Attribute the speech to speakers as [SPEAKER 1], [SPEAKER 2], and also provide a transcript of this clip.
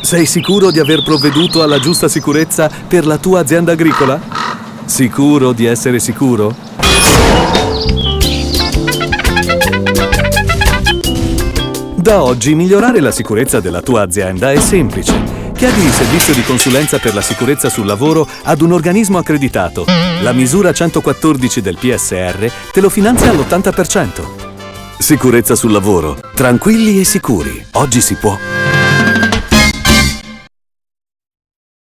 [SPEAKER 1] Sei sicuro di aver provveduto alla giusta sicurezza per la tua azienda agricola? Sicuro di essere sicuro? Da oggi migliorare la sicurezza della tua azienda è semplice. Chiedi il servizio di consulenza per la sicurezza sul lavoro ad un organismo accreditato. La misura 114 del PSR te lo finanzia all'80%. Sicurezza sul lavoro. Tranquilli e sicuri. Oggi si può.